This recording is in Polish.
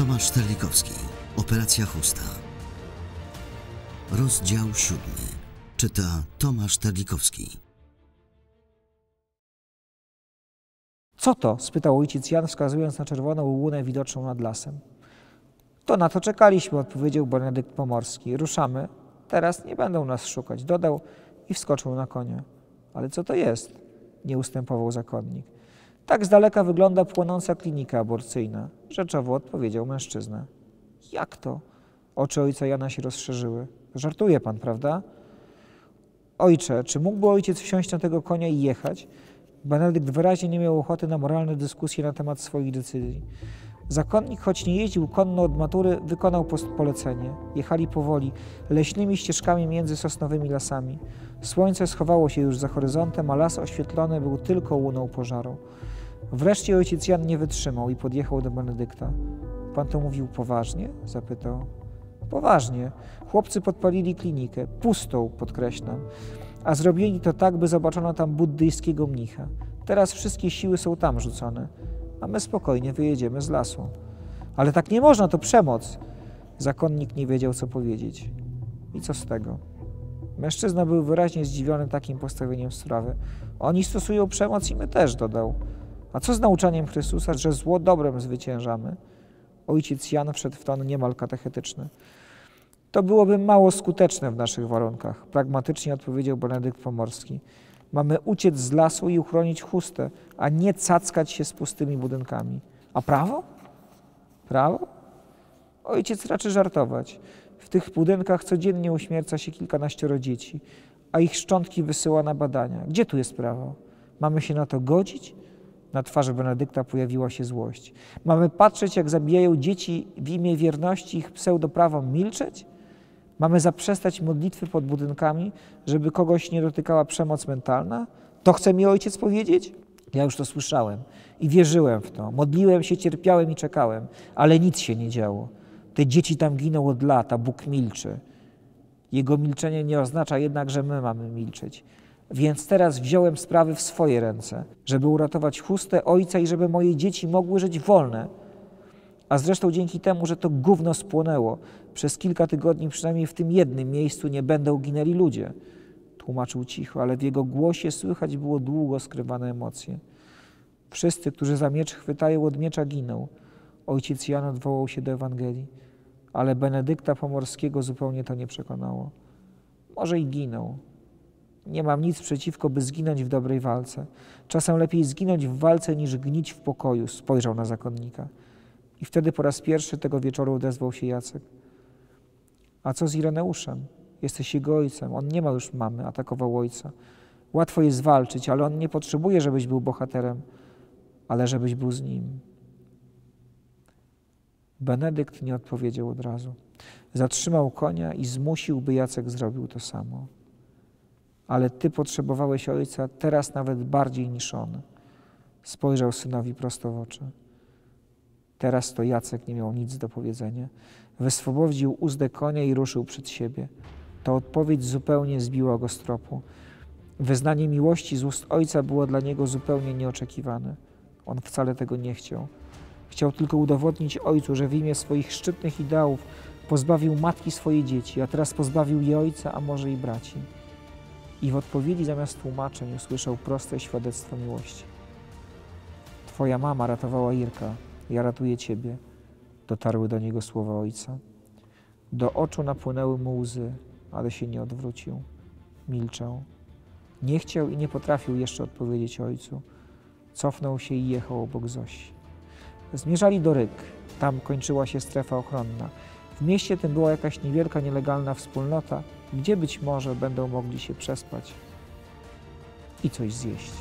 Tomasz Terlikowski. Operacja Chusta. Rozdział siódmy. Czyta Tomasz Terlikowski. Co to? spytał ojciec Jan, wskazując na czerwoną łunę widoczną nad lasem. To na to czekaliśmy, odpowiedział Benedykt Pomorski. Ruszamy. Teraz nie będą nas szukać, dodał i wskoczył na konia. Ale co to jest? Nie ustępował zakonnik. Tak z daleka wygląda płonąca klinika aborcyjna, rzeczowo odpowiedział mężczyzna. Jak to? Oczy ojca Jana się rozszerzyły. Żartuje pan, prawda? Ojcze, czy mógłby ojciec wsiąść na tego konia i jechać? Benedykt wyraźnie nie miał ochoty na moralne dyskusje na temat swoich decyzji. Zakonnik, choć nie jeździł konno od matury, wykonał polecenie. Jechali powoli, leśnymi ścieżkami między sosnowymi lasami. Słońce schowało się już za horyzontem, a las oświetlony był tylko łuną pożaru. Wreszcie ojciec Jan nie wytrzymał i podjechał do Benedykta. Pan to mówił poważnie? zapytał. Poważnie. Chłopcy podpalili klinikę, pustą, podkreślam. A zrobili to tak, by zobaczono tam buddyjskiego mnicha. Teraz wszystkie siły są tam rzucone, a my spokojnie wyjedziemy z lasu. Ale tak nie można, to przemoc. Zakonnik nie wiedział, co powiedzieć. I co z tego? Mężczyzna był wyraźnie zdziwiony takim postawieniem sprawy. Oni stosują przemoc i my też, dodał. A co z nauczaniem Chrystusa, że zło dobrem zwyciężamy? Ojciec Jan wszedł w ton niemal katechetyczny. To byłoby mało skuteczne w naszych warunkach, pragmatycznie odpowiedział Benedykt Pomorski. Mamy uciec z lasu i uchronić chustę, a nie cackać się z pustymi budynkami. A prawo? Prawo? Ojciec raczy żartować. W tych budynkach codziennie uśmierca się kilkanaścioro dzieci, a ich szczątki wysyła na badania. Gdzie tu jest prawo? Mamy się na to godzić? Na twarzy Benedykta pojawiła się złość. Mamy patrzeć, jak zabijają dzieci w imię wierności ich pseudoprawom, milczeć? Mamy zaprzestać modlitwy pod budynkami, żeby kogoś nie dotykała przemoc mentalna? To chce mi ojciec powiedzieć? Ja już to słyszałem i wierzyłem w to. Modliłem się, cierpiałem i czekałem, ale nic się nie działo. Te dzieci tam giną od lat, a Bóg milczy. Jego milczenie nie oznacza jednak, że my mamy milczeć. Więc teraz wziąłem sprawy w swoje ręce, żeby uratować chustę ojca i żeby moje dzieci mogły żyć wolne. A zresztą dzięki temu, że to gówno spłonęło, przez kilka tygodni przynajmniej w tym jednym miejscu nie będą ginęli ludzie. Tłumaczył cicho, ale w jego głosie słychać było długo skrywane emocje. Wszyscy, którzy za miecz chwytają, od miecza giną. Ojciec Jan odwołał się do Ewangelii, ale Benedykta Pomorskiego zupełnie to nie przekonało. Może i ginął, nie mam nic przeciwko, by zginąć w dobrej walce. Czasem lepiej zginąć w walce niż gnić w pokoju, spojrzał na zakonnika. I wtedy po raz pierwszy tego wieczoru odezwał się Jacek. A co z Ireneuszem? Jesteś jego ojcem. On nie ma już mamy, atakował ojca. Łatwo jest walczyć, ale on nie potrzebuje, żebyś był bohaterem, ale żebyś był z nim. Benedykt nie odpowiedział od razu. Zatrzymał konia i zmusił, by Jacek zrobił to samo ale Ty potrzebowałeś Ojca teraz nawet bardziej niż On. Spojrzał synowi prosto w oczy. Teraz to Jacek nie miał nic do powiedzenia. Wyswobodził uzdę konia i ruszył przed siebie. Ta odpowiedź zupełnie zbiła go z tropu. Wyznanie miłości z ust ojca było dla niego zupełnie nieoczekiwane. On wcale tego nie chciał. Chciał tylko udowodnić ojcu, że w imię swoich szczytnych ideałów pozbawił matki swoje dzieci, a teraz pozbawił je ojca, a może i braci i w odpowiedzi zamiast tłumaczeń usłyszał proste świadectwo miłości. Twoja mama ratowała Irka, ja ratuję Ciebie, dotarły do niego słowa ojca. Do oczu napłynęły mu łzy, ale się nie odwrócił. Milczał. Nie chciał i nie potrafił jeszcze odpowiedzieć ojcu. Cofnął się i jechał obok Zosi. Zmierzali do Ryk. Tam kończyła się strefa ochronna. W mieście tym była jakaś niewielka, nielegalna wspólnota, gdzie być może będą mogli się przespać i coś zjeść.